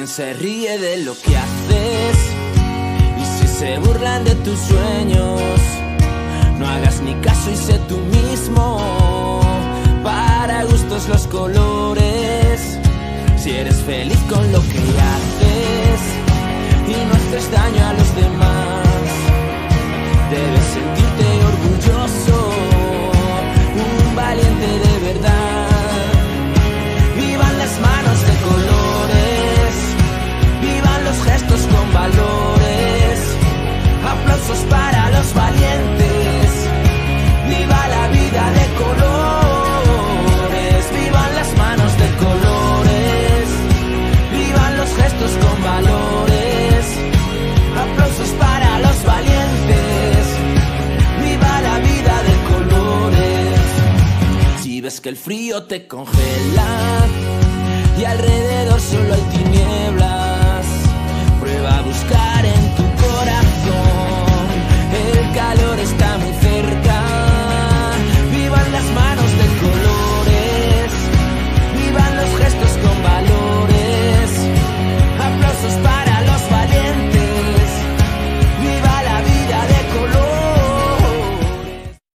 quien se ríe de lo que haces. Y si se burlan de tus sueños, no hagas ni caso y sé tú mismo. Para gustos los colores, si eres feliz con lo que haces valientes, viva la vida de colores, vivan las manos de colores, vivan los gestos con valores, aplausos para los valientes, viva la vida de colores. Si ves que el frío te congela y alrededor